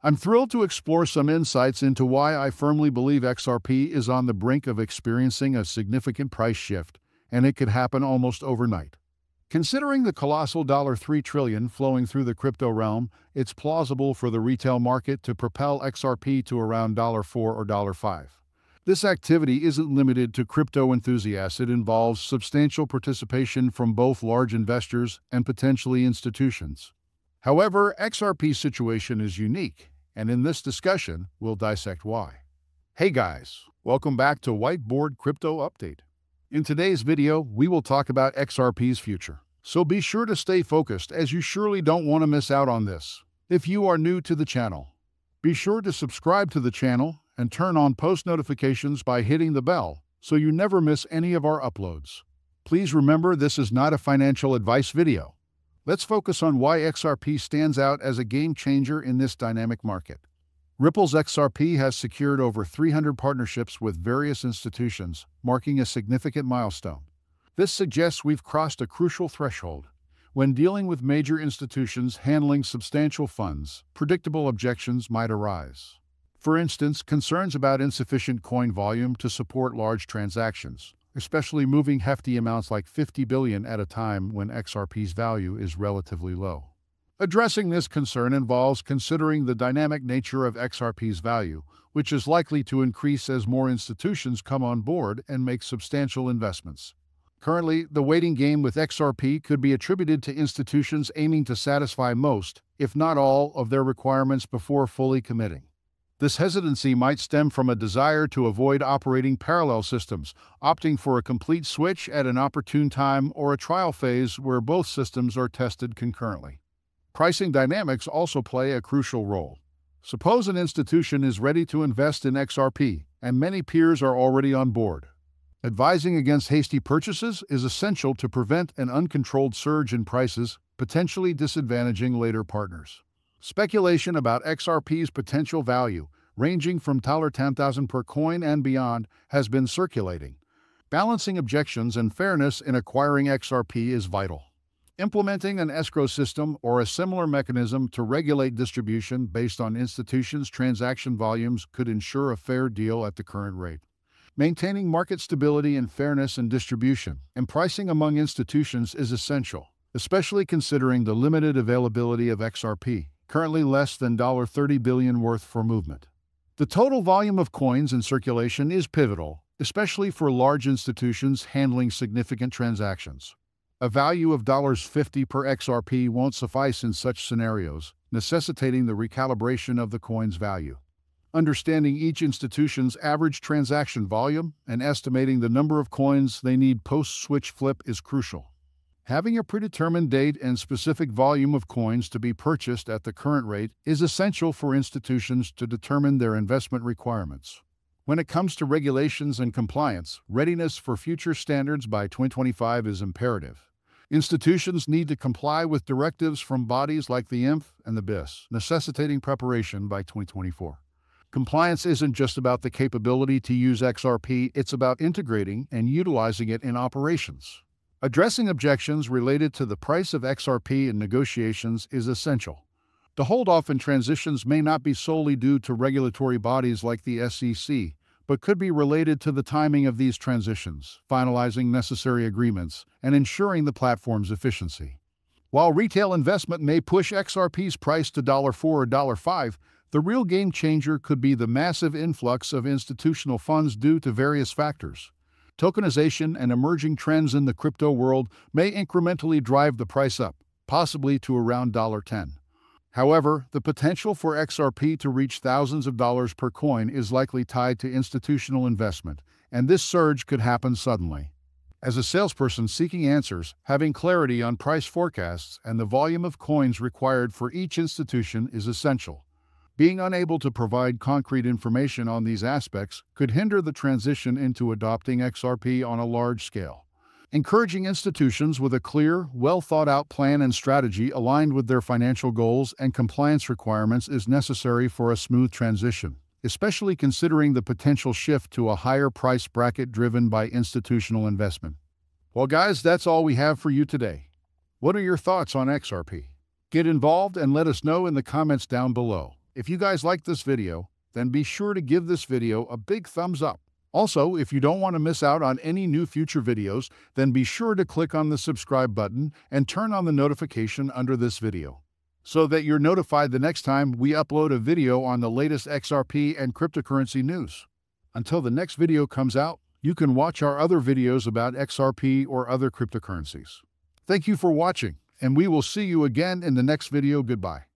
I'm thrilled to explore some insights into why I firmly believe XRP is on the brink of experiencing a significant price shift, and it could happen almost overnight. Considering the colossal $3 trillion flowing through the crypto realm, it's plausible for the retail market to propel XRP to around $4 or $5. This activity isn't limited to crypto enthusiasts, it involves substantial participation from both large investors and potentially institutions. However, XRP's situation is unique, and in this discussion, we'll dissect why. Hey guys, welcome back to Whiteboard Crypto Update. In today's video, we will talk about XRP's future. So be sure to stay focused as you surely don't want to miss out on this. If you are new to the channel, be sure to subscribe to the channel and turn on post notifications by hitting the bell so you never miss any of our uploads. Please remember this is not a financial advice video. Let's focus on why XRP stands out as a game changer in this dynamic market. Ripple's XRP has secured over 300 partnerships with various institutions, marking a significant milestone. This suggests we've crossed a crucial threshold. When dealing with major institutions handling substantial funds, predictable objections might arise. For instance, concerns about insufficient coin volume to support large transactions, especially moving hefty amounts like 50 billion at a time when XRP's value is relatively low. Addressing this concern involves considering the dynamic nature of XRP's value, which is likely to increase as more institutions come on board and make substantial investments. Currently, the waiting game with XRP could be attributed to institutions aiming to satisfy most, if not all, of their requirements before fully committing. This hesitancy might stem from a desire to avoid operating parallel systems, opting for a complete switch at an opportune time or a trial phase where both systems are tested concurrently. Pricing dynamics also play a crucial role. Suppose an institution is ready to invest in XRP, and many peers are already on board. Advising against hasty purchases is essential to prevent an uncontrolled surge in prices, potentially disadvantaging later partners. Speculation about XRP's potential value, ranging from 10,000 per coin and beyond, has been circulating. Balancing objections and fairness in acquiring XRP is vital. Implementing an escrow system or a similar mechanism to regulate distribution based on institutions' transaction volumes could ensure a fair deal at the current rate. Maintaining market stability and fairness in distribution and pricing among institutions is essential, especially considering the limited availability of XRP, currently less than $30 billion worth for movement. The total volume of coins in circulation is pivotal, especially for large institutions handling significant transactions. A value of $50 per XRP won't suffice in such scenarios, necessitating the recalibration of the coin's value. Understanding each institution's average transaction volume and estimating the number of coins they need post-switch flip is crucial. Having a predetermined date and specific volume of coins to be purchased at the current rate is essential for institutions to determine their investment requirements. When it comes to regulations and compliance, readiness for future standards by 2025 is imperative. Institutions need to comply with directives from bodies like the IMF and the BIS, necessitating preparation by 2024. Compliance isn't just about the capability to use XRP, it's about integrating and utilizing it in operations. Addressing objections related to the price of XRP in negotiations is essential. The hold off in transitions may not be solely due to regulatory bodies like the SEC, but could be related to the timing of these transitions, finalizing necessary agreements, and ensuring the platform's efficiency. While retail investment may push XRP's price to 4 or 5, the real game changer could be the massive influx of institutional funds due to various factors. Tokenization and emerging trends in the crypto world may incrementally drive the price up, possibly to around 10. However, the potential for XRP to reach thousands of dollars per coin is likely tied to institutional investment, and this surge could happen suddenly. As a salesperson seeking answers, having clarity on price forecasts and the volume of coins required for each institution is essential. Being unable to provide concrete information on these aspects could hinder the transition into adopting XRP on a large scale encouraging institutions with a clear, well thought out plan and strategy aligned with their financial goals and compliance requirements is necessary for a smooth transition, especially considering the potential shift to a higher price bracket driven by institutional investment. Well, guys, that's all we have for you today. What are your thoughts on XRP? Get involved and let us know in the comments down below. If you guys like this video, then be sure to give this video a big thumbs up. Also, if you don't want to miss out on any new future videos, then be sure to click on the subscribe button and turn on the notification under this video so that you're notified the next time we upload a video on the latest XRP and cryptocurrency news. Until the next video comes out, you can watch our other videos about XRP or other cryptocurrencies. Thank you for watching, and we will see you again in the next video. Goodbye.